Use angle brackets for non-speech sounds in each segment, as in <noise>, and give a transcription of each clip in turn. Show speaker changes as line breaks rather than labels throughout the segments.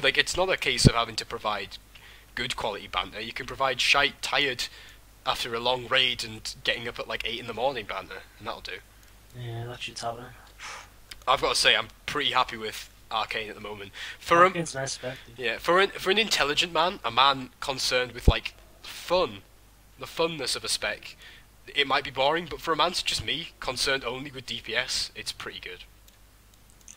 like it's not a case of having to provide good quality banter. You can provide shite, tired after a long raid and getting up at like eight in the morning banter, and that'll do.
Yeah, that shit's happening.
I've got to say, I'm pretty happy with Arcane at the moment. For
Arcane's nice
yeah, for an for an intelligent man, a man concerned with like fun, the funness of a spec, it might be boring. But for a man such as me, concerned only with DPS, it's pretty good.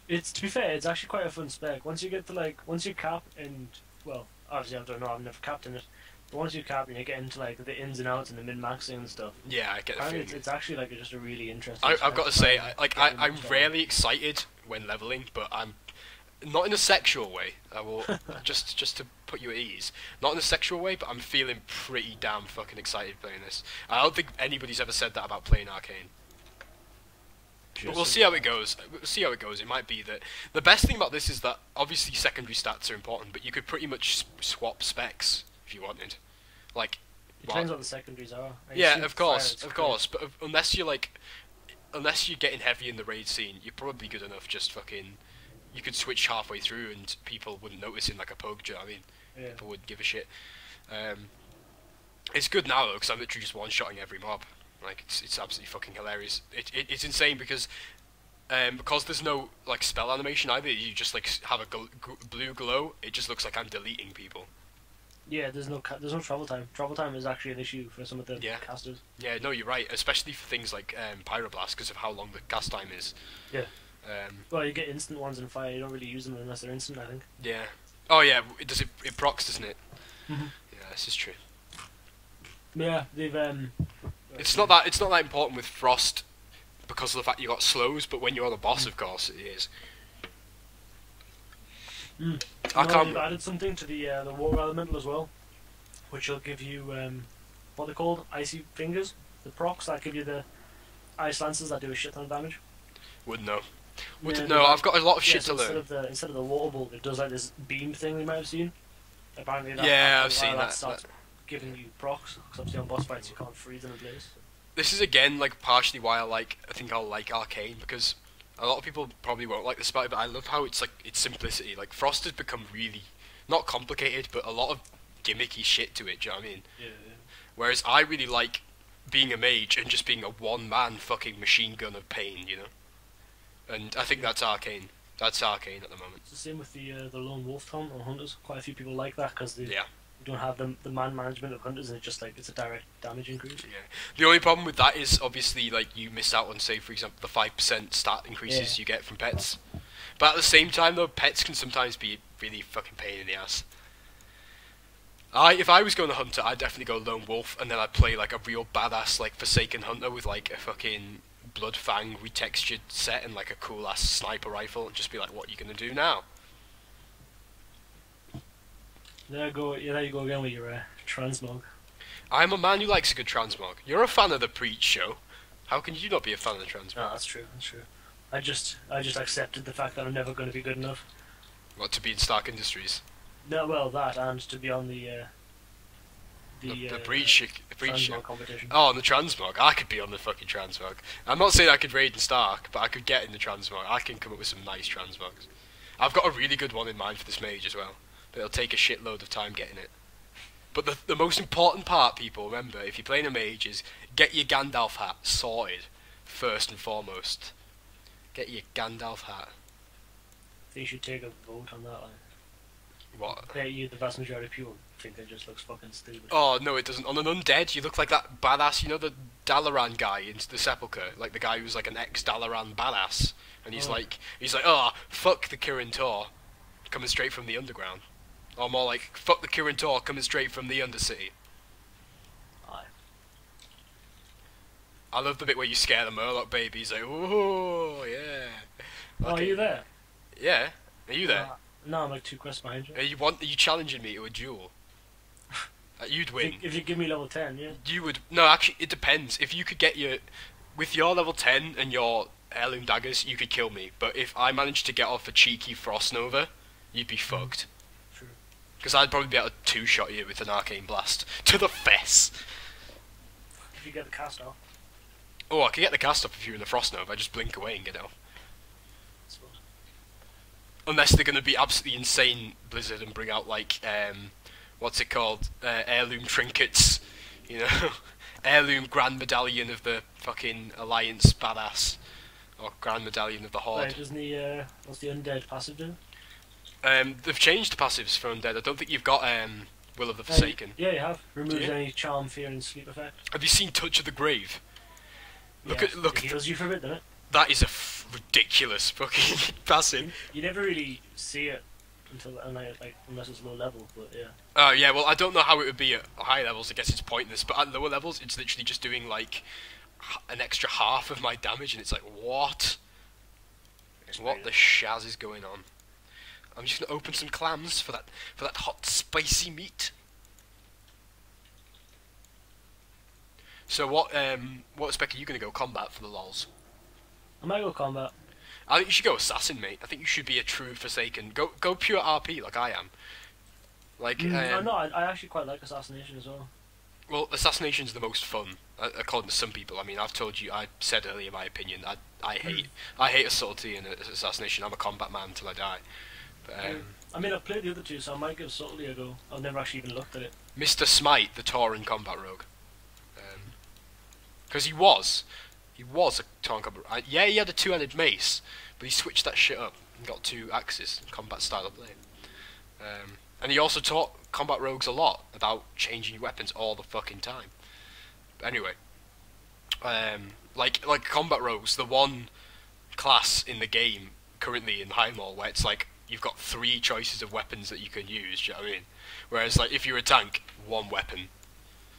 It's to be fair, it's actually quite a fun spec. Once you get to like, once you cap and well, obviously I don't know, I've never capped in it. But once you cap and you get into like the ins and outs and the min maxing and stuff,
Yeah, I get the feeling.
it's, it's actually like just a really interesting.
I,
spec
I've got to
to
say, I, like I, I'm rarely excited when leveling, but I'm not in a sexual way. I will <laughs> just just to put you at ease. Not in a sexual way, but I'm feeling pretty damn fucking excited playing this. I don't think anybody's ever said that about playing Arcane. But we'll see how it goes. We'll see how it goes. It might be that the best thing about this is that obviously secondary stats are important, but you could pretty much swap specs if you wanted. Like,
It depends what the secondaries are. I
yeah, of course, of
great.
course. But unless you're like, unless you're getting heavy in the raid scene, you're probably good enough. Just fucking, you could switch halfway through and people wouldn't notice in like a poke. Do you know what I mean?
Yeah.
People would give a shit. Um, it's good now though, because I'm literally just one-shotting every mob. Like it's it's absolutely fucking hilarious. It, it it's insane because. Um, because there's no like spell animation either, you just like have a gl- gl- blue glow. It just looks like I'm deleting people.
Yeah, there's no there's no travel time. Travel time is actually an issue for some of the
Yeah.
casters.
Yeah, no, you're right. Especially for things like um, pyroblast, because of how long the cast time is.
Yeah.
Um,
Well, you get instant ones in fire. You don't really use them unless they're instant. I think.
Yeah. Oh yeah. It does it. It procs, doesn't it?
Mhm.
Yeah, this is true.
Yeah, they've um.
It's not that. It's not that important with frost because of the fact you got slows, but when you're on a boss, of course, it is.
Mm.
I
No,
can't.
They've added something to the uh, the water elemental as well, which will give you um, what they're called icy fingers. The procs that give you the ice lances that do a shit ton of damage.
Wouldn't know. Would
Yeah, know.
I've got a lot of
Yeah,
shit
so
to
instead
learn.
of the instead of the water bolt, it does like this beam thing you might have seen. Apparently, that,
Yeah,
that,
I've seen that-
starts giving you procs. Because obviously on boss fights you can't freeze in a place.
This is again like partially why I like. I think I'll like Arcane because a lot of people probably won't like the spell, but I love how it's like its simplicity. Like Frost has become really not complicated, but a lot of gimmicky shit to it. Do you know what I mean?
Yeah.
Whereas I really like being a mage and just being a one man fucking machine gun of pain, you know? And I think that's arcane. That's arcane at the moment.
It's the same with the uh, the lone wolf taunt on hunters. Quite a few people like that because they
Yeah.
Don't have the the man management of hunters, and it's just like it's a direct damage increase.
Yeah. The only problem with that is obviously like you miss out on say for example the five percent stat increases
Yeah.
you get from pets. But at the same time though, pets can sometimes be really fucking pain in the ass. I if I was going to hunter, I'd definitely go lone wolf and then I'd play like a real badass like forsaken hunter with like a fucking Bloodfang retextured set and like a cool ass sniper rifle and just be like, what are you gonna do now?
There you go. Yeah, there you go again with your uh, transmog.
I'm a man who likes a good transmog. You're a fan of the Preach show. How can you not be a fan of the transmog?
No, that's true. That's true. I just I just accepted the fact that I'm never going to be good enough.
What to be in Stark Industries?
No, well that and to be on the uh, the,
The, the
uh,
Preach, the Preach
transmog
show.
competition.
Oh, on the transmog. I could be on the fucking transmog. I'm not saying I could raid in Stark, but I could get in the transmog. I can come up with some nice transmogs. I've got a really good one in mind for this mage as well, but it'll take a shitload of time getting it. But the the most important part, people, remember, if you're playing a mage, is get your Gandalf hat sorted first and foremost. Get your Gandalf hat.
I think you should take a vote on that. one.
What?
Bet you the vast majority of people think it just looks fucking stupid.
Oh no, it doesn't. On an undead, you look like that badass. You know the Dalaran guy in the Sepulchre, like the guy who's like an ex-Dalaran badass, and he's
Oh.
like, he's like, oh, fuck the Kirin Tor, coming straight from the underground, or more like, fuck the Kirin Tor, coming straight from the Undercity.
Aye.
I love the bit where you scare the Murloc baby. He's like, oh yeah.
Oh, are you there?
Yeah. Are you there?
Uh, no, I'm like two quests behind you.
Are you want? Are you challenging me to a duel? <laughs> Uh, You'd
If
win.
you, if you give me level ten, yeah.
You would no, actually, it depends. If you could get your with your level ten and your heirloom daggers, you could kill me. But if I managed to get off a cheeky frost nova, you'd be fucked. Because I'd probably be able to two shot you with an arcane blast <laughs> to the face.
If you get the cast off,
Oh, I could get the cast off if you're in the frost nova. I just blink away and get it off. Unless they're going to be absolutely insane, Blizzard, and bring out like um, what's it called, uh, heirloom trinkets, you know, <laughs> heirloom grand medallion of the fucking alliance badass, or grand medallion of the horde.
Right, doesn't the uh, what's the undead passive do?
Um, they've changed the passives for undead. I don't think you've got um, Will of the
Uh,
Forsaken.
yeah, you have. Removes
you?
any charm, fear, and sleep effect.
Have you seen Touch of the Grave? Look
Yes,
at look.
It heals you for a bit, doesn't it?
That is a f- ridiculous fucking <laughs> passive.
You never really see it until unless, like unless it's low level, but yeah.
Oh yeah, well I don't know how it would be at high levels. I guess it's pointless, but at lower levels, it's literally just doing like an extra half of my damage, and it's like what?
It's
What the shaz is going on? I'm just gonna open some clams for that for that hot spicy meat. So what um what spec are you gonna go combat for the lols?
I might go combat.
I think you should go assassin, mate. I think you should be a true Forsaken. Go go pure RP like I am. Like
Mm, no,
um,
no, I, I actually quite like assassination as well.
Well, assassination's the most fun, uh, according to some people. I mean, I've told you, I said earlier my opinion. I I hate I hate subtlety and assassination. I'm a combat man until I die. But, um,
I mean, I've played the other two, so I might give subtlety a go. I've never actually even looked at it.
Mr. Smite, the Tauren combat rogue, because he was, he was a Tauren combat. Uh, yeah, he had a two-handed mace, but he switched that shit up and got two axes, combat style of play. Um, and he also taught combat rogues a lot about changing weapons all the fucking time. But anyway, um, like like combat rogues, the one class in the game currently in Highmaul where it's like you've got three choices of weapons that you can use. Do you know what I mean? Whereas like if you're a tank, one weapon.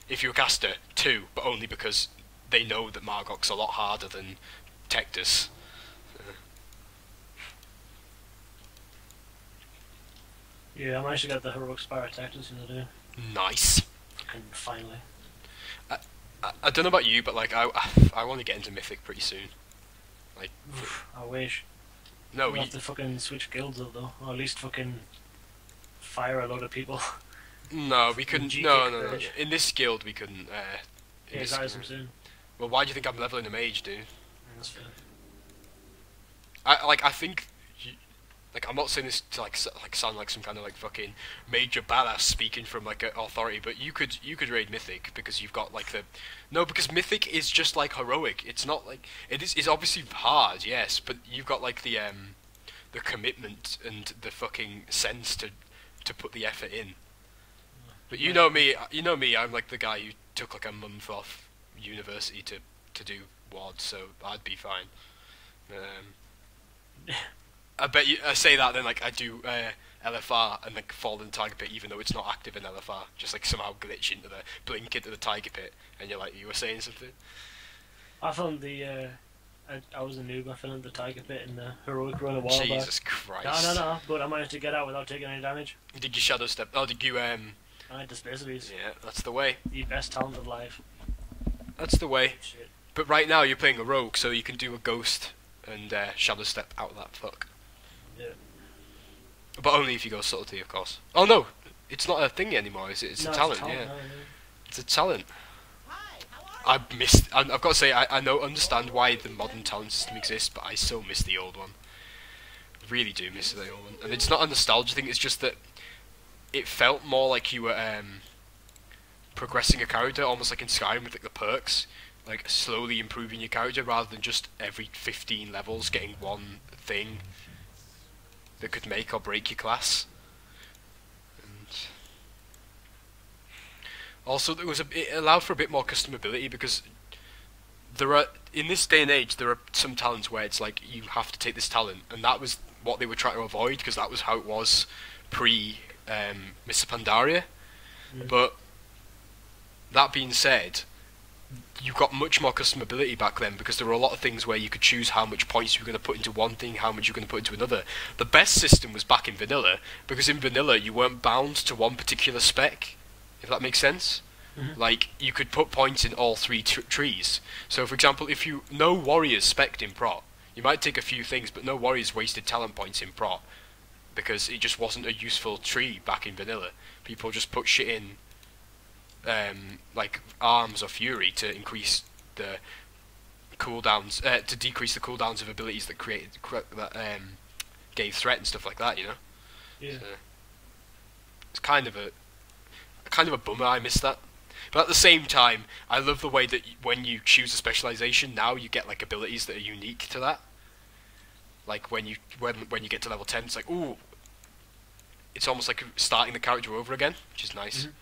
If you're a caster, two, but only because they know that Mar'gok's a lot harder than Tectus.
Yeah, I managed to get the heroic Spire Tactics the other day.
Nice.
And finally.
I, I don't know about you, but like I I want to get into Mythic pretty soon. Like
I wish.
No,
we'll have to fucking switch guilds up though. Or at least fucking fire a lot of people.
no, we couldn't. No, no, no. In this guild, we couldn't. Uh,
yeah,
this-
guys, I'm soon.
well, why do you think I'm leveling a mage, dude?
That's fair.
I like I think like I'm not saying this to like like sound like some kind of like fucking major badass speaking from like a authority, but you could you could raid mythic because you've got like the no because mythic is just like heroic. It's not like it is it's obviously hard, yes, but you've got like the um the commitment and the fucking sense to to put the effort in. But you know me, you know me. I'm like the guy who took like a month off university to to do WoD, so I'd be fine. Um, <laughs> I bet you. I say that then like I do uh, LFR and like fall in the tiger pit, even though it's not active in LFR. Just like somehow glitch into the blink into the tiger pit, and you're like you were saying something.
I found the. Uh, I, I was a noob. I fell into the tiger pit in the heroic run a while back.
Jesus Christ!
No, no, no. But I managed to get out without taking any damage.
Did you shadow step? Oh, did you um?
I had Displacer Beast.
Yeah, that's the way.
The best talent of life.
That's the way.
Shit.
But right now you're playing a rogue, so you can do a ghost and uh, shadow step out of that fuck.
Yeah.
But only if you go subtlety, of course. Oh no, it's not a thing anymore. Is it? It's
No,
a talent.
no,
yeah,
no.
it's a talent. I missed. I- I've got to say, I, I know understand why the modern talent system exists, but I still miss the old one. Really do miss the old one, and it's not a nostalgia thing. It's just that it felt more like you were um, progressing a character, almost like in Skyrim with like the perks, like slowly improving your character rather than just every 15 levels getting one thing that could make or break your class. And also, there was a, it allowed for a bit more customability because there are in this day and age there are some talents where it's like you have to take this talent, and that was what they were trying to avoid because that was how it was pre um, Mists of
Pandaria.
But that being said, you got much more customability back then because there were a lot of things where you could choose how much points you were going to put into one thing, how much you were going to put into another. The best system was back in vanilla because in vanilla you weren't bound to one particular spec, if that makes sense.
Mhm.
Like you could put points in all three tr- trees. So, for example, if you no warriors spec'd in prot, you might take a few things, but no warriors wasted talent points in prot because it just wasn't a useful tree back in vanilla. People just put shit in um, like arms or fury to increase the cooldowns, uh, to decrease the cooldowns of abilities that create that um, gave threat and stuff like that. You know,
Yeah.
So, it's kind of a kind of a bummer. I miss that. But at the same time, I love the way that when you choose a specialization, now you get like abilities that are unique to that. Like when you when when you get to level ten, it's like ooh, it's almost like starting the character over again, which is nice.
Mhm.
Um,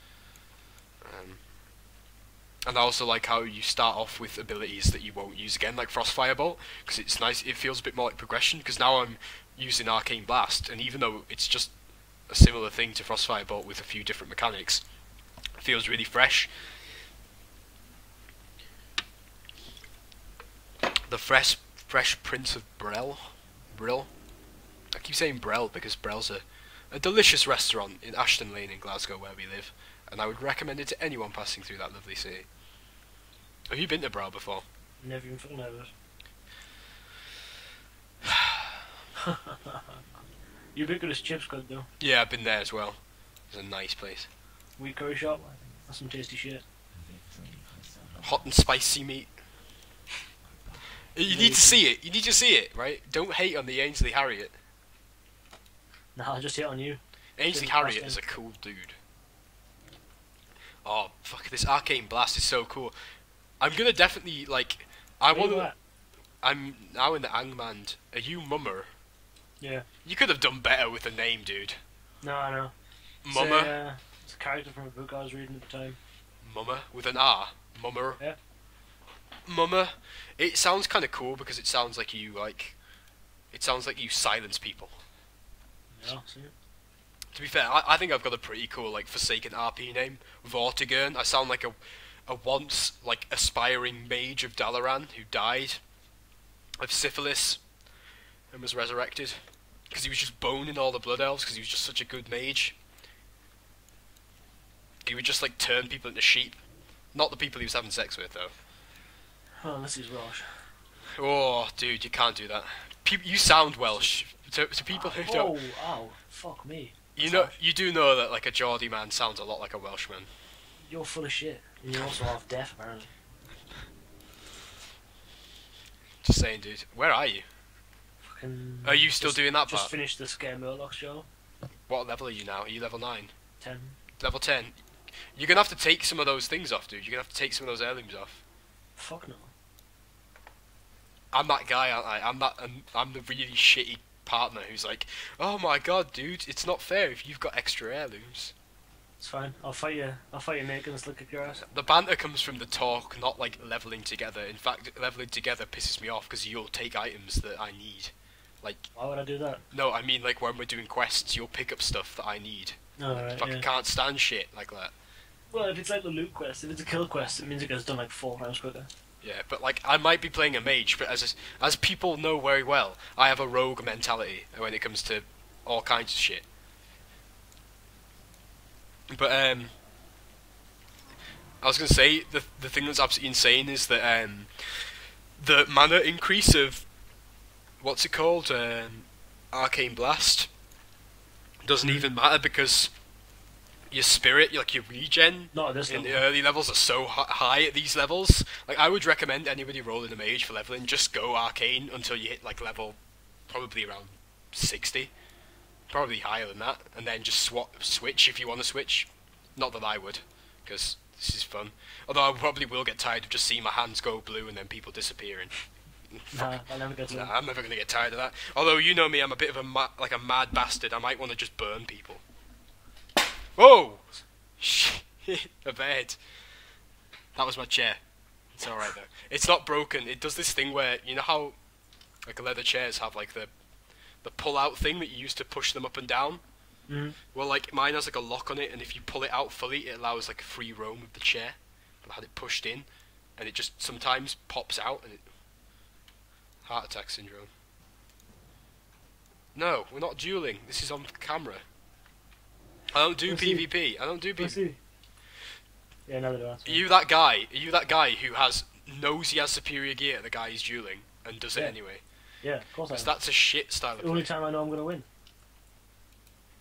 and I also like how you start off with abilities that you won't use again, like Frostfire Bolt, because it's nice. It feels a bit more like progression. Because now I'm using Arcane Blast, and even though it's just a similar thing to Frostfire Bolt with a few different mechanics, it feels really fresh. The fresh, fresh Prince of Brel, Brill. I keep saying Brel because Brel's a, a delicious restaurant in Ashton Lane in Glasgow where we live, and I would recommend it to anyone passing through that lovely city. Have you been to Brel before?
Never even heard of it. <sighs> Ubiquitous Chip's good though.
Yeah, I've been there as well. It's a nice place.
Wee Curry Shop. That's some tasty shit.
Hot and spicy meat. You need to see it. You need to see it, right? Don't hate on the Ainsley Harriott.
Nah, I'll just hit on you.
Ainsley
Harriott
is a cool dude. Oh fuck! This arcane blast is so cool. I'm gonna definitely like. I want.
to.
I'm now in the Angmand. Are you Mummer?
Yeah.
You could have done better with the name, dude.
No, I know. It's,
Mummer,
uh, it's a character from a book I was reading at the time.
Mummer with an R. Mummer.
Yeah.
Mummer. It sounds kind of cool because it sounds like you like. It sounds like you silence people.
Yeah, see?
To be fair, I, I think I've got a pretty cool like Forsaken RP name, Vortigern. I sound like a a once like aspiring mage of Dalaran who died of syphilis and was resurrected because he was just boning all the blood elves because he was just such a good mage. He would just like turn people into sheep, not the people he was having sex with though.
Oh, this is Welsh.
Oh, dude, you can't do that. Pe- you sound Welsh. To, to people who don't,
Oh, ow. Fuck me.
you know, you do know that like a Geordie man sounds a lot like a Welshman.
You're full of shit. You're also half deaf, apparently.
Just saying, dude. Where are you?
Fucking.
Are you still
just,
doing that
Just
part?
finished the Scare Murloc show.
What level are you now? Are you level 9?
10.
Level 10? You're gonna have to take some of those things off, dude. You're gonna have to take some of those heirlooms off.
Fuck no.
I'm that guy, aren't I? I'm that. I'm, I'm the really shitty partner who's like, oh my god, dude, it's not fair if you've got extra heirlooms.
It's fine. I'll fight you. I'll fight you naked and slick kick your ass.
The banter comes from the talk, not like leveling together. In fact, leveling together pisses me off because you'll take items that I need. Like,
Why would I do that?
no, I mean like when we're doing quests, you'll pick up stuff that I need.
Alright,
Fucking
yeah.
can't stand shit like that.
Well, if it's like the loot quest, if it's a kill quest, it means it gets done like four times quicker.
Yeah, but like I might be playing a mage, but as as people know very well, I have a rogue mentality when it comes to all kinds of shit. But um, I was gonna say the the thing that's absolutely insane is that um, the mana increase of what's it called um, arcane blast doesn't even matter because your spirit, like your regen,
Not at this
in
level.
the early levels are so high at these levels. Like I would recommend anybody rolling a mage for leveling just go arcane until you hit like level probably around sixty, probably higher than that, and then just swap switch if you want to switch. Not that I would, because this is fun. Although I probably will get tired of just seeing my hands go blue and then people disappearing. <laughs>
Nah, never
Nah. I'm never gonna get tired of that. Although you know me, I'm a bit of a ma- like a mad bastard. I might want to just burn people. Whoa! Shit, <laughs> a bed. That was my chair. It's all right though. It's not broken. It does this thing where you know how like leather chairs have like the the pull out thing that you use to push them up and down.
Mhm.
Well, like mine has like a lock on it, and if you pull it out fully, it allows like a free roam of the chair. I've had it pushed in, and it just sometimes pops out, and it heart attack syndrome. No, we're not dueling. This is on camera. I don't do
I.
PvP. I don't do
I
PvP.
Yeah, neither do I.
Are you that guy? Are you that guy who has knows he has superior gear? The guy he's dueling and does it anyway.
Yeah, of course I
Because that's a shit style of
The
play.
only time I know I'm going to win.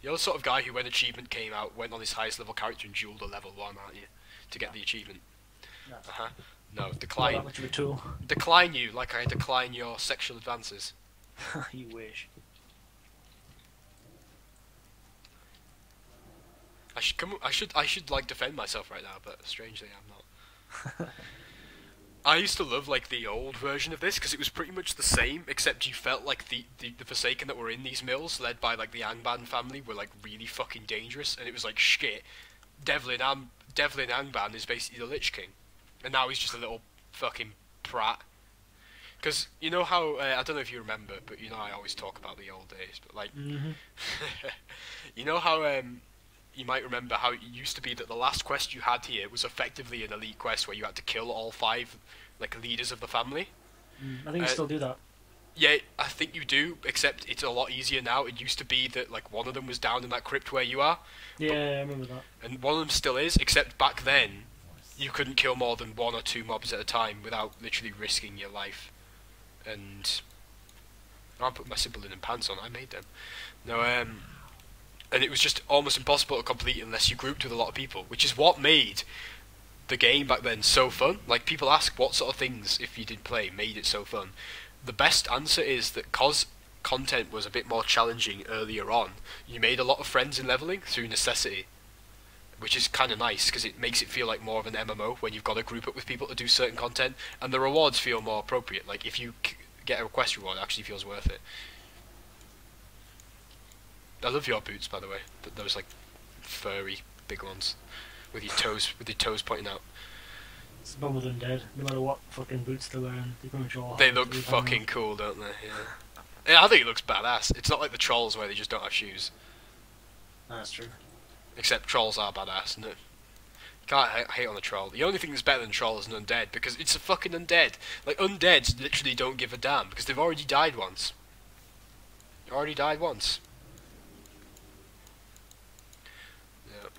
You're the sort of guy who, when achievement came out, went on his highest level character and dueled a level one, aren't you? To get the achievement.
No.
Uh-huh. No,
Not that decline. much of a tool.
Decline you, like I decline your sexual advances. <laughs>
you wish.
I should come. I should. I should like defend myself right now, but strangely, I'm not. <laughs> I used to love like the old version of this because it was pretty much the same, except you felt like the, the, the Forsaken that were in these mills, led by like the Angband family, were like really fucking dangerous, and it was like shit. Devlin Am Devlin Angband is basically the Lich King, and now he's just a little fucking prat. Because you know how uh, I don't know if you remember, but you know I always talk about the old days, but like
Mm-hmm. <laughs>
you know how um, you might remember how it used to be that the last quest you had here was effectively an elite quest where you had to kill all five like leaders of the family.
Mm, I think you
Uh,
still do that.
Yeah, I think you do, except it's a lot easier now. It used to be that like one of them was down in that crypt where you are,
Yeah, I remember that.
and one of them still is. Except back then, you couldn't kill more than one or two mobs at a time without literally risking your life. And I put my simple linen pants on. I made them. No, um, and it was just almost impossible to complete unless you grouped with a lot of people, which is what made the game back then so fun. Like people ask what sort of things, if you did play, made it so fun. The best answer is that cause content was a bit more challenging earlier on, you made a lot of friends in leveling through necessity which is kind of nice because it makes it feel like more of an MMO when you've got to group up with people to do certain content, and the rewards feel more appropriate. Like if you get a request reward, it actually feels worth it. I love your boots, by the way. Th- Those like furry big ones with your toes with your toes pointing out.
It's the problem with undead. No matter what fucking boots they're wearing, they pretty much all
They look fucking cool, don't they? Yeah. Yeah, I think it looks badass. It's not like the trolls where they just don't have shoes.
That's true.
Except trolls are badass, it? Can't ha- hate on a troll. The only thing that's better than troll is an undead because it's a fucking undead. Like undeads literally don't give a damn because they've already died once. Already died once. Yeah.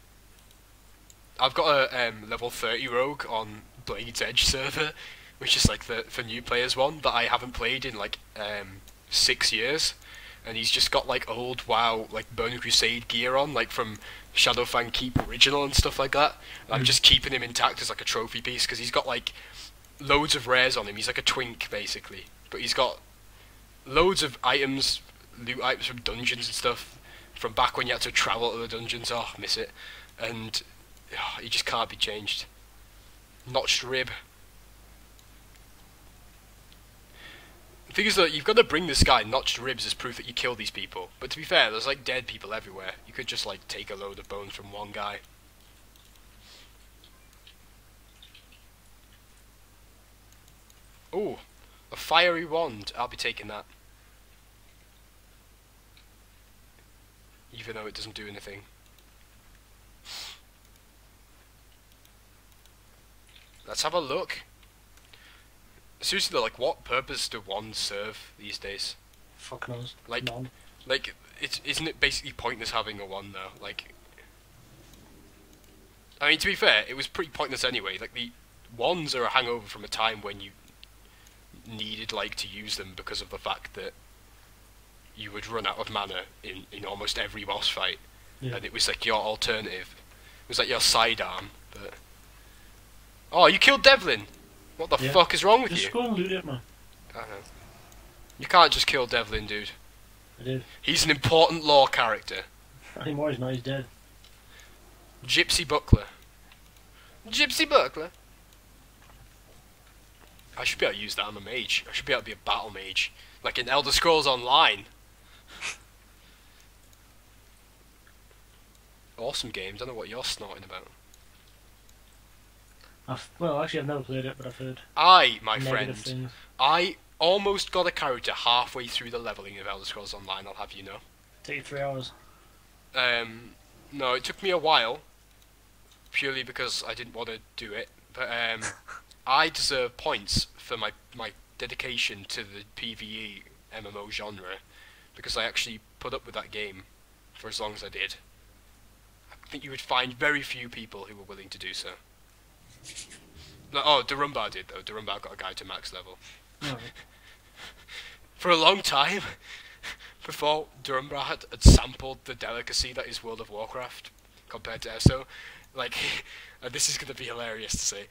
I've got a um, level 30 rogue on Blade's Edge server, which is like the for new players one that I haven't played in like um, six years, and he's just got like old WoW like Burning Crusade gear on, like from Shadowfang Keep original and stuff like that. And I'm
Mm.
just keeping him intact as like a trophy piece because he's got like loads of rares on him. He's like a twink basically, but he's got loads of items, loot items from dungeons and stuff from back when you had to travel to the dungeons. Oh, miss it. And oh, he just can't be changed. Notched rib. The thing is that you've got to bring this guy notched ribs as proof that you killed these people. But to be fair, there's like dead people everywhere. You could just like take a load of bones from one guy. Ooh, a fiery wand. I'll be taking that. Even though it doesn't do anything. Let's have a look. Seriously though, like what purpose do wands serve these days?
Fuck knows.
Like-
None.
Like, it's isn't it basically pointless having a wand though? Like, I mean, to be fair, it was pretty pointless anyway. Like the wands are a hangover from a time when you needed like to use them because of the fact that you would run out of mana in in almost every boss fight,
Yeah.
and it was like your alternative. It was like your sidearm, but oh, you killed Devlin. What the
Yeah.
fuck is wrong with
Just
you?
go and loot it, man.
I know. You can't just kill Devlin, dude.
I did.
He's an important lore character.
Anymore, he's not. He's dead.
Gypsy Buckler. Gypsy Buckler. I should be able to use that. I'm a mage. I should be able to be a battle mage, like in Elder Scrolls Online. <laughs> awesome game. Don't know what you're snorting about.
I've, well, actually, I've never played it, but I've heard
I, my friend,
things.
I almost got a character halfway through the leveling of Elder Scrolls Online. I'll have you know.
Take you three hours.
Um, no, it took me a while, purely because I didn't want to do it. But um, <laughs> I deserve points for my my dedication to the PVE MMO genre, because I actually put up with that game for as long as I did. I think you would find very few people who were willing to do so. No, oh, Darumbar did though. Darumbar got a guy to max level
Alright. <laughs>
for a long time <laughs> before Durhambra had, had sampled the delicacy that is World of Warcraft compared to ESO. Like, <laughs> this is going to be hilarious to say.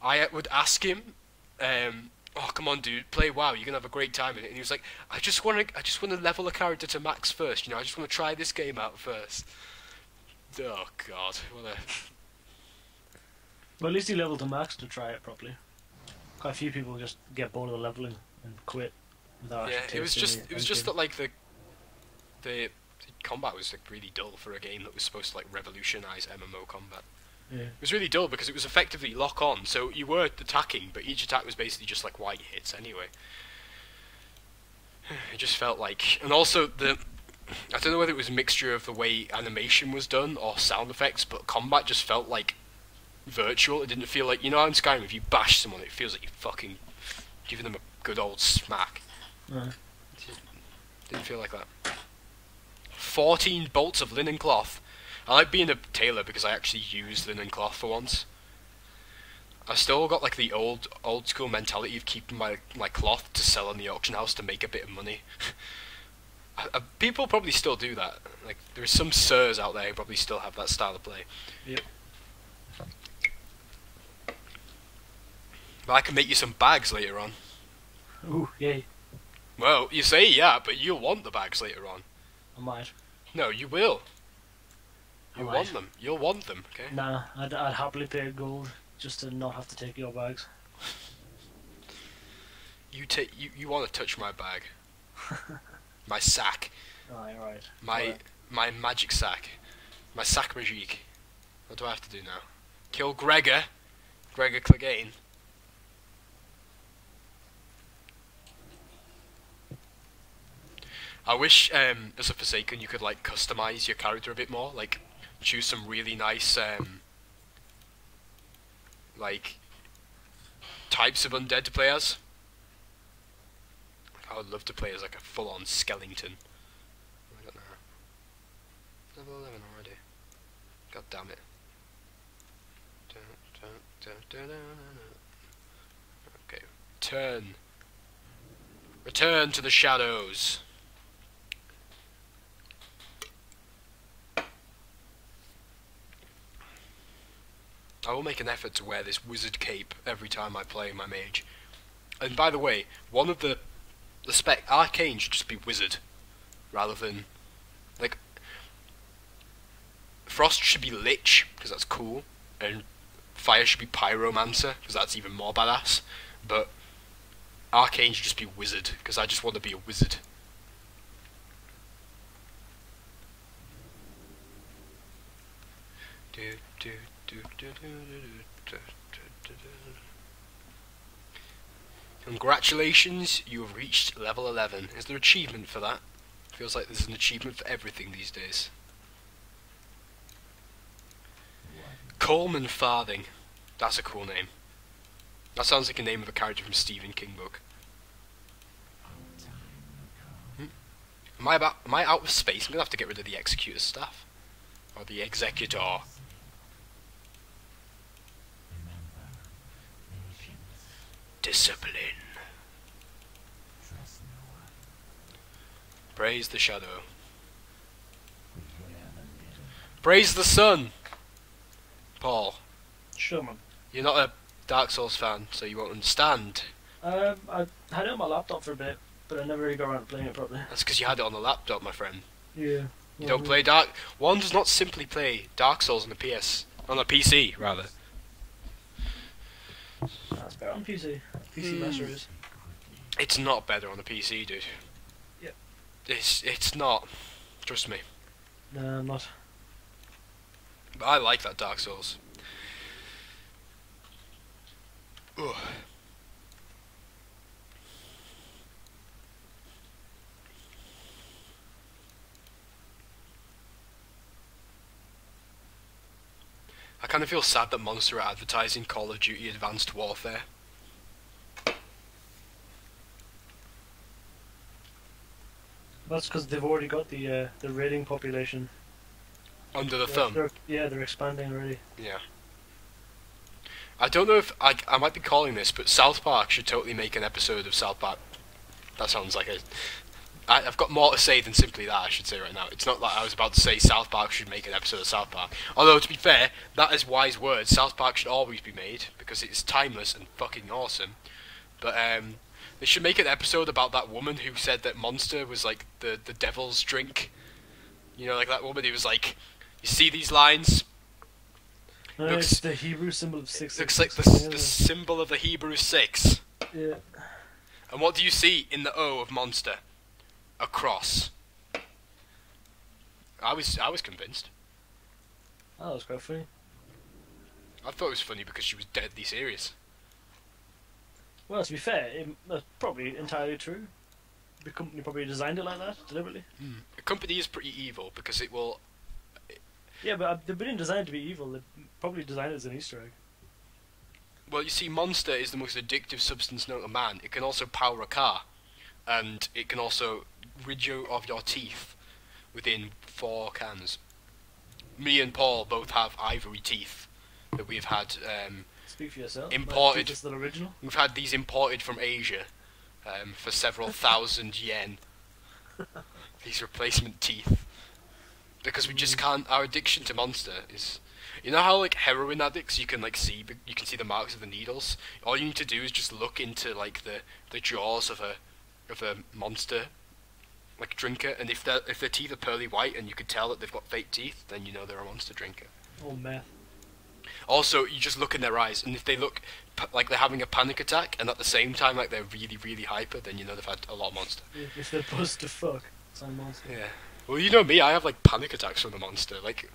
I uh, would ask him, um, "Oh, come on, dude, play WoW. You're gonna have a great time in it." And he was like, "I just want to, I just want to level a character to max first. You know, I just want to try this game out first. Oh god, what a
Well, at least he leveled to max to try it properly. Quite a few people just get bored of the leveling and quit without
yeah. It was just it was just that like the the, the combat was like really dull for a game that was supposed to like revolutionize MMO combat.
Yeah.
It was really dull because it was effectively lock on, so you were attacking, but each attack was basically just like white hits anyway. <sighs> It just felt like, and also the, I don't know whether it was a mixture of the way animation was done or sound effects, but combat just felt like virtual. It didn't feel like you know in Skyrim if you bash someone, it feels like you fucking giving them a good old smack.
Uh,
Didn't feel like that. 14 bolts of linen cloth. I like being a tailor because I actually use linen cloth for once. I've still got like the old old school mentality of keeping my my cloth to sell in the auction house to make a bit of money. <laughs> I, I, people probably still do that. Like there's some sirs out there who probably still have that style of play.
Yep.
But I can make you some bags later on.
ooh, yay.
Well, you say yeah, but you'll want the bags later on.
I might.
No, you will. You want them. You'll want them, okay?
Nah, I'd, I'd happily pay gold just to not have to take your bags. <laughs>
You take you, you want to touch my bag. <laughs> my sack.
Alright.
My my magic sack. My sack magique. What do I have to do now? Kill Gregor. Gregor Clegane. I wish, um, as a Forsaken, you could like customize your character a bit more. Like, choose some really nice, um, like, types of undead to play as. I would love to play as like a full-on skeleton. I got now? Level 11 already. God damn it. Okay. Turn. Return to the shadows. I will make an effort to wear this wizard cape every time I play my mage. And by the way, one of the the spec arcane should just be wizard rather than like frost should be lich because that's cool and fire should be pyromancer because that's even more badass but arcane should just be wizard because i just want to be a wizard Do, do, Congratulations, you have reached level 11. Is there achievement for that? Feels like there's an achievement for everything these days. Coleman Farthing. That's a cool name. That sounds like a name of a character from Stephen King book. Hmm? Am I about? Am I out of space? I'm gonna have to get rid of the executor staff, or the executor. Discipline. Praise the shadow. Praise the sun. Paul,
Sure, man.
you're not a Dark Souls fan, so you won't understand.
Um, I had it on my laptop for a bit, but I never really got around to playing it properly.
That's because you had it on the laptop, my friend.
Yeah.
You don't play Dark. One does not simply play Dark Souls on the PS, on the PC rather.
That's better on PC. PC
Hmm.
Master is.
It's not better on the PC, dude.
Yep.
It's it's not. Trust me.
No, I'm not.
But I like that Dark Souls. Ugh. I kind of feel sad that Monster are advertising Call of Duty Advanced Warfare.
That's because they've already got the uh, the raiding population.
Under the
They're-
thumb.
they're- yeah, they're expanding already.
Yeah. I don't know if I, I might be calling this, but South Park should totally make an episode of South Park. That sounds like a. I, I've got more to say than simply that. I should say right now. It's not like I was about to say South Park should make an episode of South Park. Although to be fair, that is wise words. South Park should always be made because it's timeless and fucking awesome. But um, they should make an episode about that woman who said that Monster was like the the devil's drink. You know, like that woman who was like, You see these lines?
No,
Looks-
it's the Hebrew symbol of six.
Looks
six,
like the, the symbol of the Hebrew six.
Yeah.
And what do you see in the O of monster? A cross. I was I was convinced.
Oh, that was quite funny.
I thought it was funny because she was deadly serious.
Well, to be fair, it, that's probably entirely true. The company probably designed it like that deliberately.
The company is pretty evil because it will.
Yeah, but uh, they didn't design it to be evil. They probably designed it as an Easter egg.
Well, you see, monster is the most addictive substance known to man. It can also power a car, and it can also rid you of your teeth within four cans. Me and Paul both have ivory teeth that we've had. Um,
Speak for yourself.
Imported.
Still original.
we've had these imported from Asia um, for several <laughs> thousand yen. These replacement teeth, because we just can't. Our addiction to monster is. You know how like heroin addicts, you can like see you can see the marks of the needles. All you need to do is just look into like the the jaws of a of a monster like drinker, and if their if their teeth are pearly white and you can tell that they've got fake teeth, then you know they're a monster drinker.
Oh, meth.
Also, you just look in their eyes, and if they look p- like they're having a panic attack, and at the same time like they're really really hyper, then you know they've had a lot of monster.
If if they're buzzed to fuck, it's on monster.
Yeah. Well, you know me, I have like panic attacks from the monster. Like,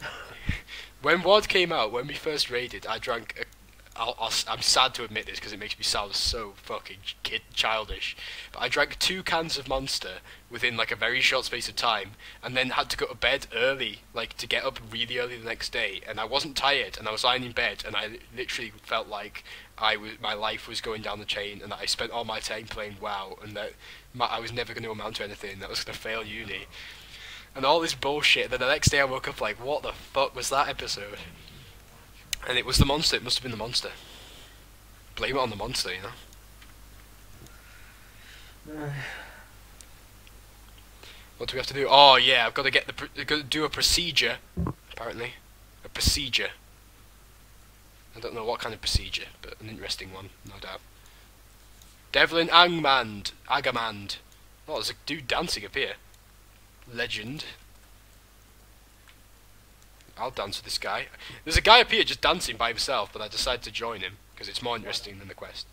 <laughs> when WoD came out, when we first raided, I drank. A, S- I'm sad to admit this because it makes me sound so fucking kid childish. But I drank two cans of Monster within like a very short space of time, and then had to go to bed early, like to get up really early the next day. And I wasn't tired, and I was lying in bed, and I literally felt like I was my life was going down the chain, and that I spent all my time playing WoW, and that my, I was never going to amount to anything. That I was going to fail uni and all this bullshit. Then the next day I woke up like, what the fuck was that episode? And it was the monster. It must have been the monster. Blame it on the monster, you know. <sighs> What do we have to do? Oh yeah, I've got to get the. Got to do a procedure. Apparently, a procedure. I don't know what kind of procedure, but an interesting one, no doubt. Devlin Angmand, Agamand. Oh, there's a dude dancing up here. Legend. I'll dance with this guy. There's a guy up here just dancing by himself, but I decided to join him because it's more interesting than the quest.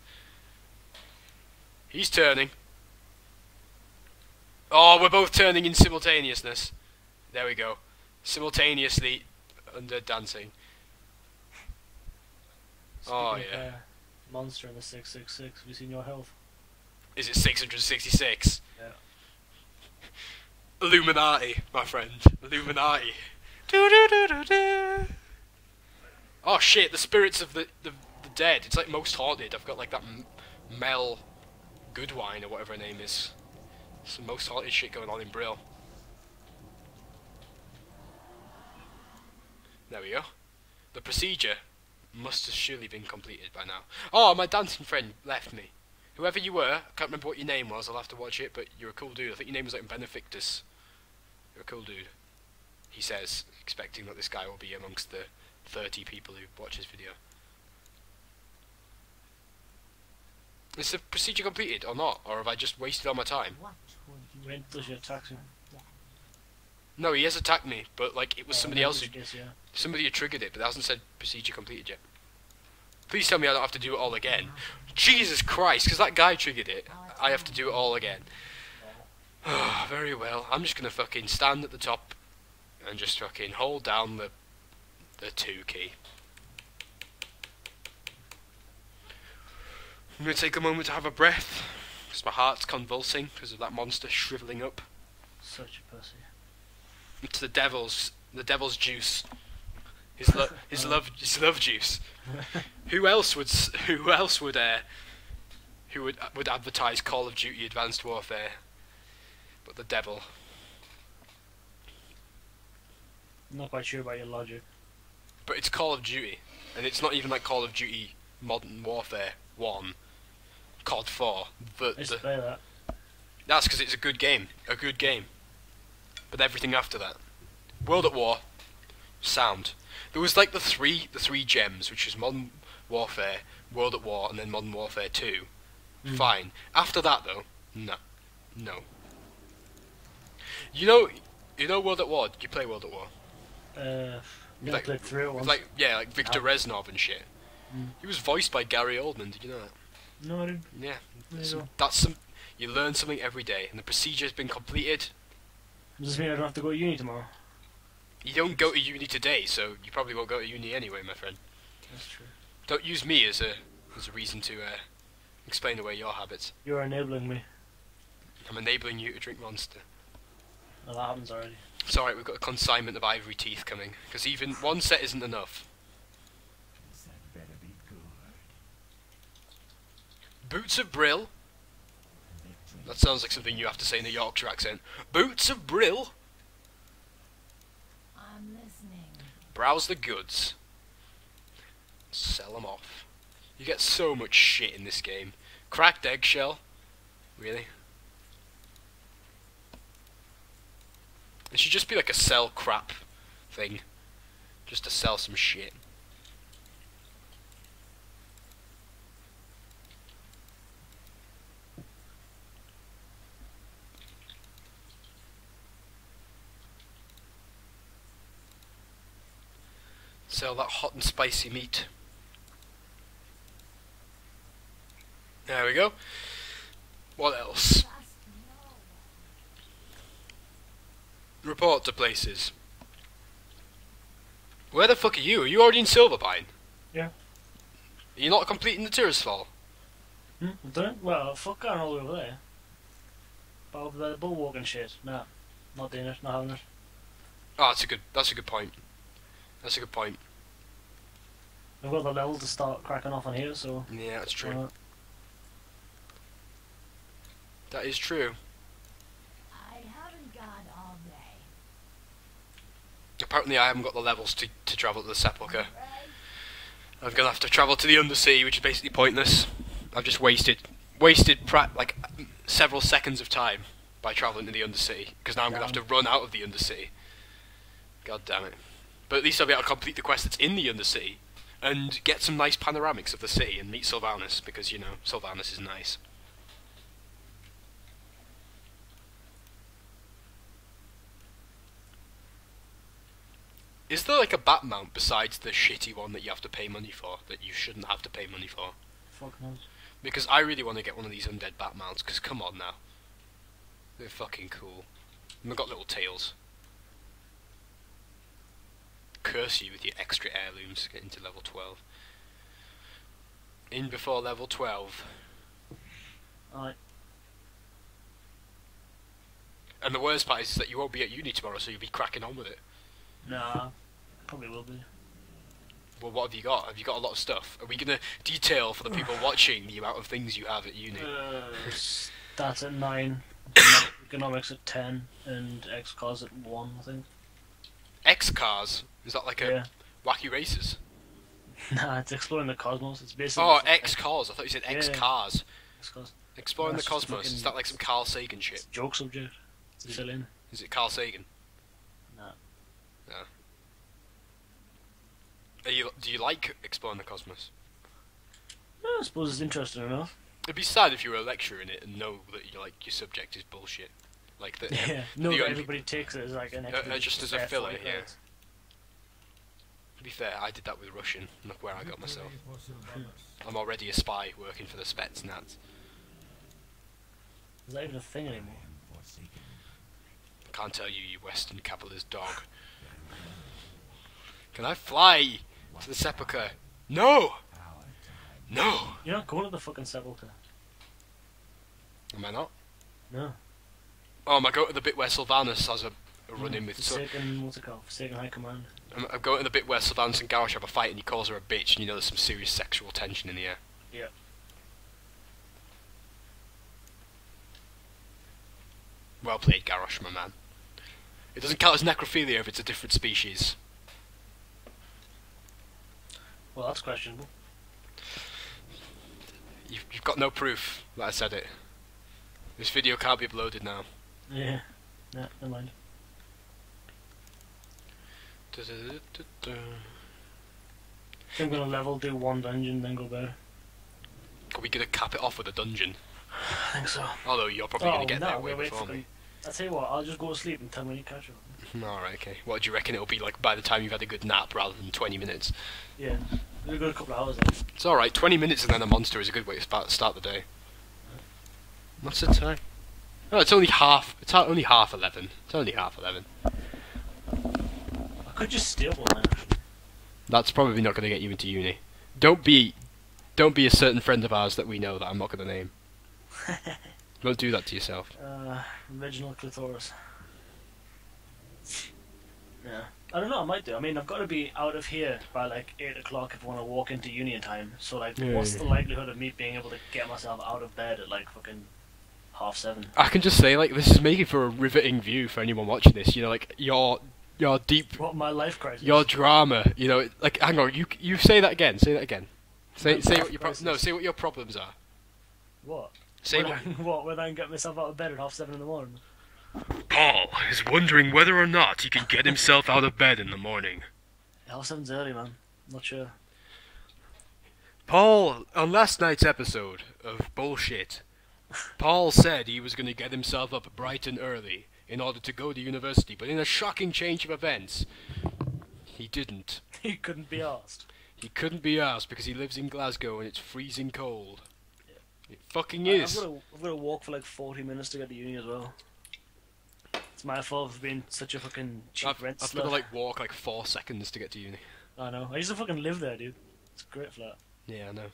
He's turning. Oh, we're both turning in simultaneousness. There we go. Simultaneously under dancing. Oh,
speaking of,
yeah.
uh, monster in the 666. Have you seen your health?
Is it 666?
Yeah.
Illuminati, my friend. Illuminati. Oh shit, the spirits of the, the, the dead. It's like most haunted. I've got like that Mel Goodwine or whatever her name is. Some most haunted shit going on in Brill. There we go. The procedure must have surely been completed by now. Oh, my dancing friend left me. Whoever you were, I can't remember what your name was, I'll have to watch it, but you're a cool dude. I think your name was like Benefictus. You're a cool dude. He says, expecting that this guy will be amongst the 30 people who watch his video. Is the procedure completed or not? Or have I just wasted all my time?
What would you
Wait until she him.
No, he has attacked me, but like it was
Oh,
somebody else who
yeah.
somebody who triggered it, but it hasn't said procedure completed yet. Please tell me I don't have to do it all again. Jesus Christ, because that guy triggered it, I have to do it all again. <sighs> Very well. I'm just gonna fucking stand at the top and just fucking hold down the the two key. I'm gonna take a moment to have a breath, because my heart's convulsing because of that monster shriveling up.
Such a pussy.
It's the devil's the devil's juice. His lo- <laughs> his love his love juice. <laughs> who else would who else would uh, who would would advertise Call of Duty Advanced Warfare? But the devil.
I'm not quite sure about your logic.
But it's Call of Duty, and it's not even like Call of Duty Modern Warfare One, COD Four. The,
I used
the,
to play that.
that's because it's a good game, a good game. But everything after that, World at War, sound. There was like the three the three gems, which is Modern Warfare, World at War, and then Modern Warfare Two.
Mm.
Fine. After that though, no, no. You know, you know World at War. Did you play World at War?
Uh,
Like-
I played through it
It's
once.
like yeah, like Viktor Reznov and shit.
Mm.
He was voiced by Gary Oldman. Did you know that?
no, I didn't.
Yeah.
There
Some- that's some. You learn something every day, and the procedure's been completed.
Does this mean I don't have to go to uni tomorrow?
You don't go to uni today, so you probably won't go to uni anyway, my friend.
That's true.
Don't use me as a as a reason to uh, explain away your habits.
You're enabling me.
I'm enabling you to drink Monster.
Well, that happens already.
It's alright, we've got a consignment of ivory teeth coming, because even one set isn't enough.
This better be good.
Boots of Brill. That sounds like something you have to say in a Yorkshire accent. Boots of Brill.
I'm listening.
Browse the goods. Sell them off. You get so much shit in this game. Cracked eggshell. Really? It should just be like a sell crap thing. Just to sell some shit. Sell that hot and spicy meat. There we go. What else?
Trust no one.
Report to places. Where the fuck are you? Are you already in Silverpine?
Yeah.
Are you not completing the Tirisfal?
Hmm? Done it? Well, fuck going all the way over there. But over there, the bulwark and shit. No, Not doing it, not having it.
Oh, that's a good. That's a good point. That's a good point.
I've got the level to start cracking off on here, so.
Yeah, that's true.
uh,
That is true.
I haven't got all day.
Apparently, I haven't got the levels to to travel to the Sepulchre. I'm gonna have to travel to the Undercity, which is basically pointless. I've just wasted wasted like several seconds of time by traveling to the undercity because now I'm gonna have to run out of the undercity. God damn it! But at least I'll be able to complete the quest that's in the undercity and get some nice panoramics of the city and meet Sylvanas because you know Sylvanas is nice. Is there like a bat mount besides the shitty one that you have to pay money for that you shouldn't have to pay money for?
fuck knows.
Because I really want to get one of these undead bat mounts. Because come on now, they're fucking cool. And they've got little tails. Curse you with your extra heirlooms getting to level twelve. In before level twelve,
Alright.
and the worst part is that you won't be at uni tomorrow, so you'll be cracking on with it.
Nah. Probably will be.
Well, what have you got? Have you got a lot of stuff? Are we gonna detail for the people <sighs> watching the amount of things you have at uni?
Uh, stats at 9, <coughs> economics at 10, and X cars at 1, I think.
X cars is that like a
Yeah.
wacky races? <laughs>
Nah, it's exploring the cosmos. It's basically.
Oh, X cars. I thought you said X
Yeah.
cars.
X cars.
Exploring
That's
the cosmos. Is that like some Carl Sagan shit?
joke subject. It's.
Is it Carl Sagan?
Nah.
No. Are you, do you like exploring the cosmos?
Yeah, I suppose it's interesting enough.
It'd be sad if you were a lecturer in it and know that you like your subject is bullshit. Like that. <laughs>
Yeah. No,
the
that
only-
everybody takes it as like an
Uh,
extra.
uh, just as a filler, yeah.
credits.
To be fair, I did that with Russian. Look where I got myself.
Victory for Sylvanas.
I'm already a spy working for the Spetsnaz.
Is that even a thing anymore?
Can't tell you, you Western capitalist dog. Can I fly to the sepulchre? No! No!
You're not going to the fucking sepulchre.
Am I not?
No.
Oh, am I going to the bit where Sylvanas has a, a run in with.
Forsaken, what's it called? Forsaken High Command.
I'm, I'm going to the bit where Sylvanas and Garrosh have a fight and he calls her a bitch and you know there's some serious sexual tension in the air.
Yeah.
Well played, Garrosh, my man. It doesn't count as necrophilia if it's a different species.
Well, that's questionable.
You've, you've got no proof that I said it. This video can't be uploaded now.
Yeah. Nah, never mind.
Du-du-du-du-du.
I think I'm gonna level, do one dungeon, then go better.
Are we gonna cap it off with a dungeon? <sighs>
I think so.
Although you're probably
oh,
gonna get
no,
there way before
for
me.
I'll tell you what, I'll just go to sleep and tell me when you catch up.
Alright, okay. What do you reckon it'll be like by the time you've had a good nap rather than 20 minutes?
Yeah. We've got a couple of hours then.
It's alright, 20 minutes and then a monster is a good way to start, start the day. What's the time? Oh, it's only half. It's only half 11. It's only half 11.
I could just steal one.
That's probably not going to get you into uni. Don't be, don't be a certain friend of ours that we know that I'm not going to name. <laughs> Don't do that to yourself.
Uh, Reginald Clitoris. Yeah. I don't know, I might do. I mean, I've got to be out of here by like 8 o'clock if I want to walk into union time. So, like,
Yeah,
what's
yeah.
the likelihood of me being able to get myself out of bed at like fucking half seven?
I can just say, like, this is making for a riveting view for anyone watching this. You know, like your your deep,
What my life crisis?
your drama. You know, like, hang on, you you say that again. Say that again. Say
My
say what your pro- no. Say what your problems are.
What?
Say
when
what.
I, <laughs> what? When I can get myself out of bed at half seven in the morning?
Paul is wondering whether or not he can get himself out of bed in the morning.
Half seven's early, man. Not sure.
Paul, on last night's episode of Bullshit, Paul said he was going to get himself up bright and early in order to go to university, but in a shocking change of events, he didn't. <laughs>
he couldn't be asked.
He couldn't be asked because he lives in Glasgow and it's freezing cold. It fucking
I-
is.
I've got, to, I've got to walk for like 40 minutes to get to uni as well. It's my fault for being such a fucking cheap
I've,
rent
I've got to like walk like four seconds to get to uni.
I know. I used to fucking live there, dude. It's a great flat.
Yeah, I know.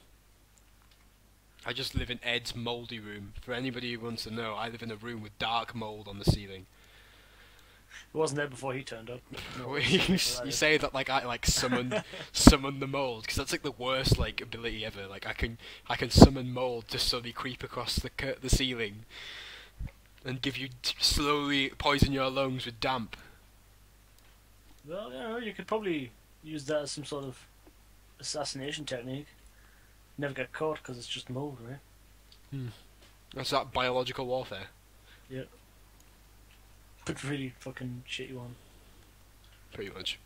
I just live in Ed's mouldy room. For anybody who wants to know, I live in a room with dark mould on the ceiling.
It wasn't there before he turned up. <laughs> No,
you,
it's
s-
hilarious.
you say that like I like summoned <laughs> summon the mold because that's like the worst like ability ever. Like I can I can summon mold to slowly creep across the the ceiling and give you slowly poison your lungs with damp.
Well, you know, you could probably use that as some sort of assassination technique. Never get caught because it's just mold, right? Hmm.
That's that biological warfare.
But really fucking shitty one.
Pretty much.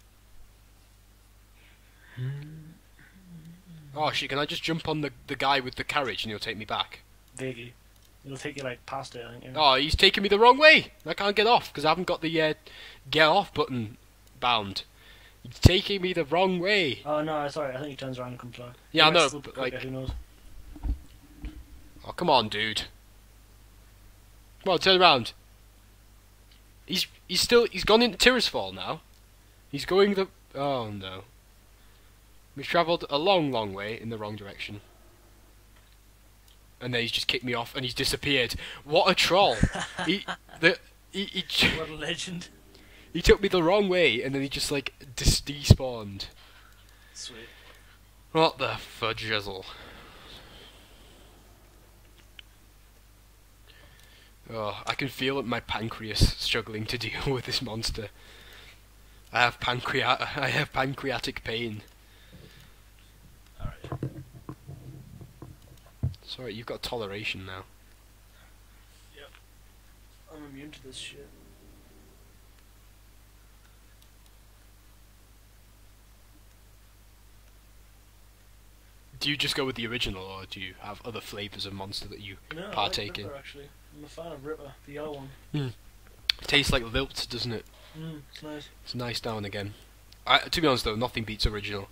Oh shit! Can I just jump on the the guy with the carriage and he'll take me back?
Vaguely. It'll take you like past it, I think. yeah.
Oh, he's taking me the wrong way. I can't get off because I haven't got the uh, get off button bound. He's taking me the wrong way.
Oh no, sorry. I think he turns around and comes back.
Yeah, I know, but, like-
who knows?
Oh, come on, dude. Come on, turn around. He's he's still he's gone into Tirisfal now. He's going the oh no. We've travelled a long, long way in the wrong direction. And then he's just kicked me off and he's disappeared. What a troll! <laughs> he the he, he
What a legend.
he took me the wrong way and then he just like dis- despawned.
Sweet.
What the fudgizzle? Oh, I can feel my pancreas struggling to deal <laughs> with this monster. I have pancreat I have pancreatic pain.
Alright.
Sorry, you've got toleration now. Yep.
I'm immune to this shit.
Do you just go with the original, or do you have other flavors of monster that you
No,
partake
I like
in?
Ripper, actually. I'm a fan of Ripper, the yellow one.
Tastes like lilt, doesn't it?
Mm, it's nice.
It's nice now and again. I, to be honest though, nothing beats original.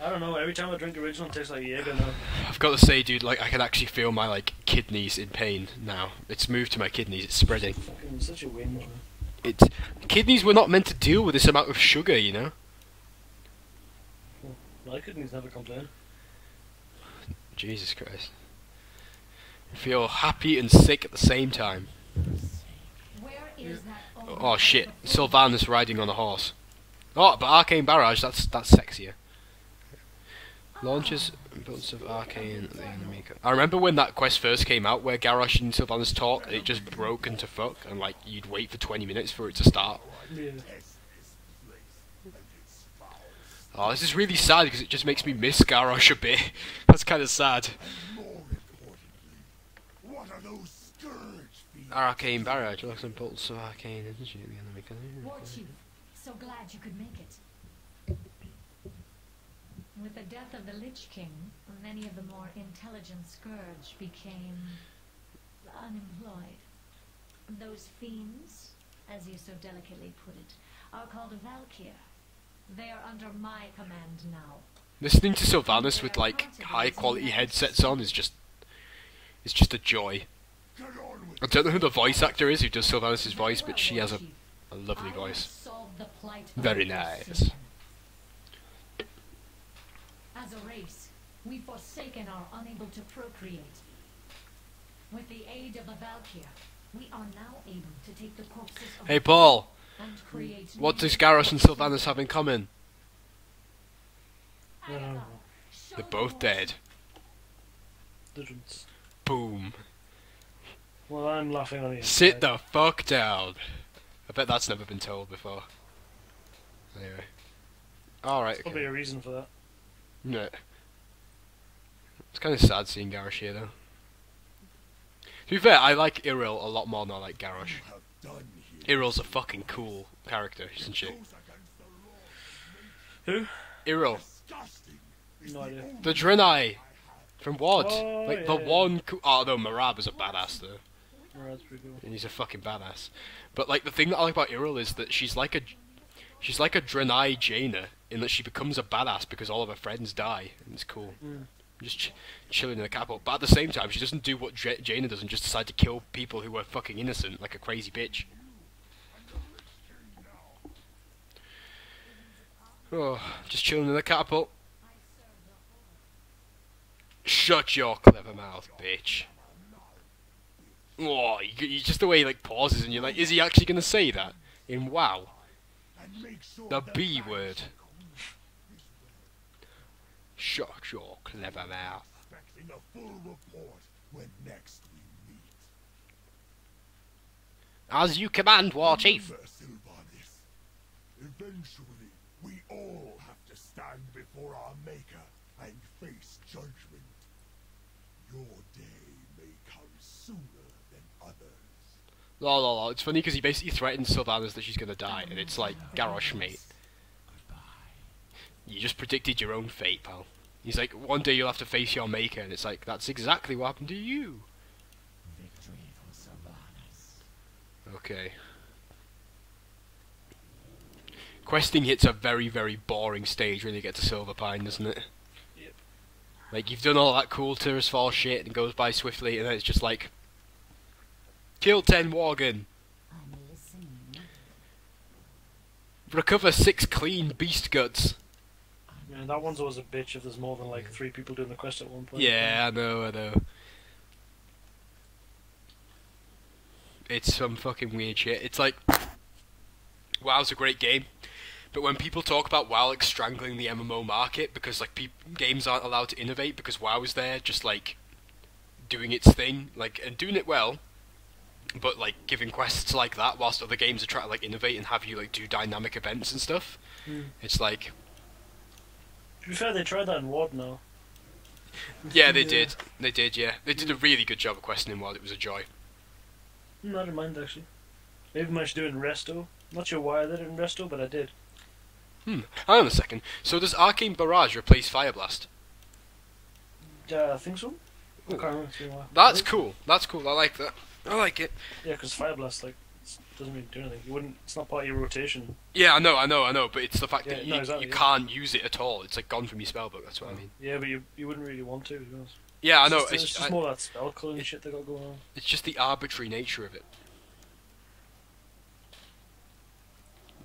I don't know, every time I drink original it tastes like Jaeger now.
I've got to say, dude, like I can actually feel my like kidneys in pain now. It's moved to my kidneys. It's spreading.
Fucking such a whinge, man.
It's kidneys were not meant to deal with this amount of sugar, you know.
My kidneys never complain.
Jesus Christ. I feel happy and sick at the same time.
Where is that
Oh shit,
man?
Sylvanas riding on a horse. Oh, but Arcane Barrage, that's that's sexier. Launches bolts of Arcane the enemy. I remember when that quest first came out, where Garrosh and Sylvanas talk, and it just broke into fuck, and like you'd wait for 20 minutes for it to start.
Yeah.
Oh, this is really sad because it just makes me miss Garrosh a bit. <laughs> That's kind of sad. Arcane Barrage, locks and bolts of Arcane energy at the enemy. co-
War Chief, so glad you could make it. With the death of the Lich King, many of the more intelligent Scourge became unemployed. Those fiends, as you so delicately put it, are called Val'kyr. They are under my command now.
Listening to Sylvanas with like high quality headsets on is just is just a joy.
Get on with
I don't know who the voice actor is who does Sylvanas' voice, but she has a, a lovely voice.
solve the plight of
Very nice.
Citizen. As a race, we've forsaken are unable to procreate. With the aid of the Val'kyr, we are now able to take the corpses of
Hey Paul,
and create
what
new
does Garrosh and Sylvanas have in common?
I don't know.
Show
They're both dead.
Didn't.
Boom.
Well, I'm laughing on you.
Sit the fuck down. I bet that's never been told before. Anyway. Alright,
Probably
okay.
a reason for that.
Yeah. It's kind of sad seeing Garrosh here, though. To be fair, I like Yrel a lot more than I like Garrosh.
you have done here.
Yrel's a fucking cool character, isn't she?
Goes against the law.
Who?
Yrel,
No
the
idea.
the Draenei from WoD.
Oh,
like the
yeah.
one. Co- oh no, Maraad is a badass though,
that's pretty cool.
and he's a fucking badass. But like the thing that I like about Yrel is that she's like a, she's like a Draenei Jaina in that she becomes a badass because all of her friends die, and it's cool.
Mm.
Just ch- chilling in the capital, but at the same time, she doesn't do what J- Jaina does and just decide to kill people who are fucking innocent like a crazy bitch. Oh, just chilling in the catapult. Shut your clever mouth, bitch. Oh, you, you just the way he like pauses and you're like, is he actually gonna say that? In WoW,
and make sure
the B word. Shut your clever mouth.
Expecting a full report when next we meet.
As you command, War Chief.
Sylvanas, eventually we all have to stand before our Maker and face judgment. Your day may come sooner than others.
No, no, no. It's funny because he basically threatens Sylvanas that she's gonna die, and it's like, Garrosh, mate. You just predicted your own fate, pal. He's like, one day you'll have to face your maker, and it's like, that's exactly what happened to you.
Victory for Sylvanas.
Okay. Questing hits a very, very boring stage when you get to Silverpine, doesn't it?
Yep.
Like, you've done all that cool Tirisfal shit, and it goes by swiftly, and then it's just like, kill 10 Worgen, recover 6 clean beast guts.
Man, that one's always a bitch if there's more than like three people doing the quest at one point.
Yeah, I know, I know. It's some fucking weird shit. It's like WoW's a great game, but when people talk about WoW like strangling the MMO market because like peop games aren't allowed to innovate because WoW is there just like doing its thing, like and doing it well, but like giving quests like that whilst other games are trying to like innovate and have you like do dynamic events and stuff.
Hmm.
It's like
To be fair, they tried that in WoD now.
yeah, they
Yeah.
did, they did, yeah, they did a really good job of questioning while it was a joy.
Hmm, I don't mind actually. Maybe I should do it in Resto. Not sure why I did it in Resto, but I did.
Hmm. Hang on a second. So does Arcane Barrage replace Fire Blast?
Yeah, I think so. I can't remember. It's been a while.
That's cool. That's cool. I like that. I like it.
Yeah, because Fire Blast like doesn't really do anything. You wouldn't. It's not part of your rotation.
Yeah, I know, I know, I know. But it's the fact
Yeah,
that
no,
you,
exactly,
you
yeah.
can't use it at all. It's like gone from your spellbook. That's what I mean.
Yeah, but you you wouldn't really want to. To be honest.
Yeah, I know.
It's,
It's,
just, it's just
I-
more that spell calling shit they got going on.
it's just the arbitrary nature of it.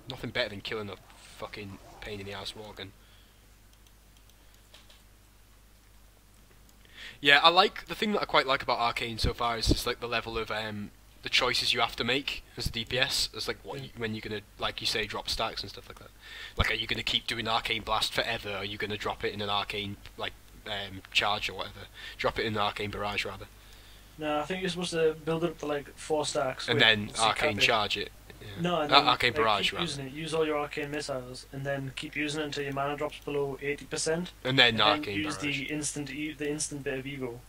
Nothing better than killing a fucking pain in the ass Worgen. Yeah, I like the thing that I quite like about Arcane so far is just like the level of um the choices you have to make as a DPS. As like what you, when you're gonna like you say drop stacks and stuff like that. Like, are you gonna keep doing Arcane Blast forever? Or are you gonna drop it in an Arcane like um, charge or whatever? Drop it in an Arcane Barrage rather,
No, I think you're supposed to build it up to like four stacks.
and then Arcane charge it. Yeah.
No, and then,
Arcane
like,
Barrage
keep
rather,
using it. Use all your arcane missiles, and then keep using it until your mana drops below eighty percent.
and then
And then use
Barrage.
the instant e- the instant bit of evil,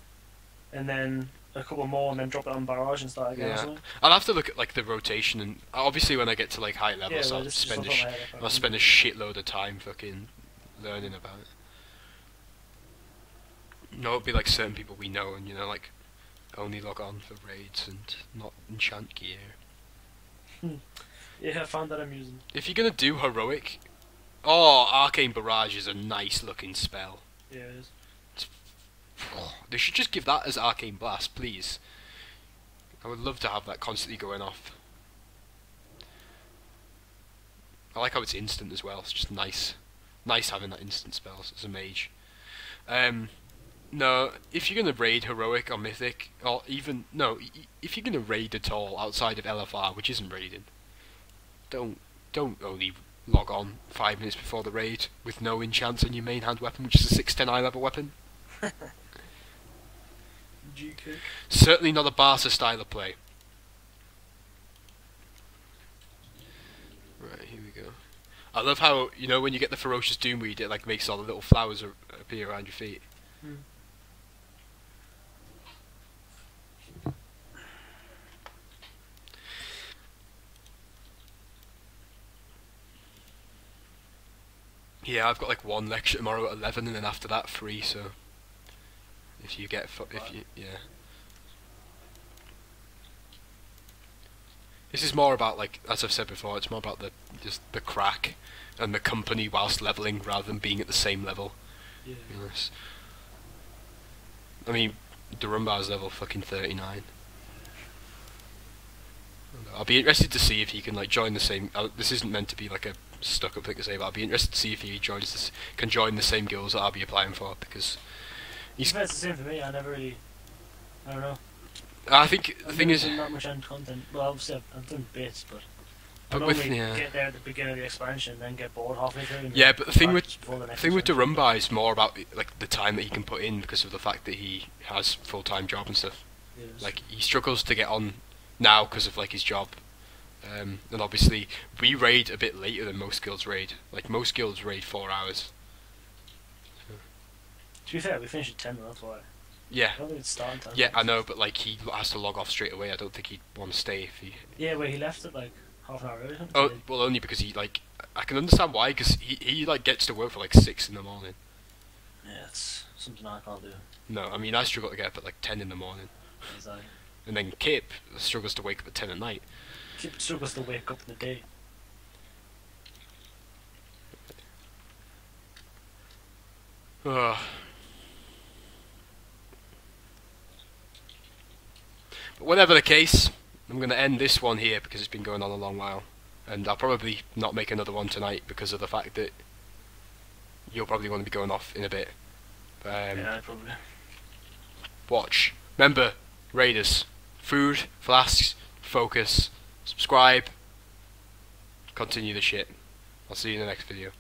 and then a couple more, and then drop it on barrage and start again.
Yeah. I'll have to look at like the rotation and obviously when I get to like high levels,
well,
I'll spend a
just
sh-
head, I
I'll spend a shitload of time fucking learning about it. No, it'll be like certain people we know, and you know, like only log on for raids and not enchant gear. Hmm.
Yeah, I found that amusing.
If you're gonna do heroic, oh, arcane barrage is a nice looking spell.
Yeah, it is.
They should just give that as arcane blast, please. I would love to have that constantly going off. I like how it's instant as well. It's just nice, nice having that instant spells as a mage. Um, no, if you're gonna raid heroic or mythic, or even no, if you're gonna raid at all outside of LFR, which isn't raiding, don't don't only log on five minutes before the raid with no enchants on your main hand weapon, which is a six ten eye level weapon. <laughs> Certainly not a Barca style of play. Right, here we go. I love how, you know, when you get the Ferocious Doom Weed, it like makes all the little flowers appear around your feet.
Hmm.
Yeah, I've got like one lecture tomorrow at 11 and then after that free, so... If you get, if you, yeah. This is more about like, as I've said before, it's more about the just the crack and the company whilst leveling rather than being at the same level.
Yeah.
Yes. I mean, Durumbar's level fucking 39. I'll be interested to see if he can like join the same. Uh, this isn't meant to be like a stuck-up thing to say, but I'll be interested to see if he joins this, can join the same guilds that I'll be applying for because
He's it's the same for me. I never really. I don't know.
I think the
I've
thing is,
done not much end content. Well, obviously I've, I've done bits, but.
But
I
with- yeah.
get there at the beginning of the expansion, then get bored halfway through.
Yeah, but the thing with-
the
thing with. Durumbar is more about like the time that he can put in because of the fact that he has full-time job and stuff.
Yes.
like he struggles to get on now because of like his job um, and obviously we raid a bit later than most guilds raid like most guilds raid four hours
be fair, we finished at 10, that's why.
yeah
I don't think it's starting time.
yeah I know but like he has to log off straight away I don't think he'd want to stay if he
Yeah, where he left at like half an hour early.
oh well only because he like I can understand why because he, he like gets to work for like six in the morning
Yeah, it's something I can't do.
no I mean I struggle to get up at like 10 in the morning
Exactly.
and then Kip struggles to wake up at 10 at night
Kip struggles to wake up in the day.
Ugh. But whatever the case, I'm going to end this one here because it's been going on a long while. And I'll probably not make another one tonight because of the fact that you'll probably want to be going off in a bit. Um,
yeah, probably.
Watch. Remember, Raiders. Food, flasks, focus, subscribe, continue the shit. I'll see you in the next video.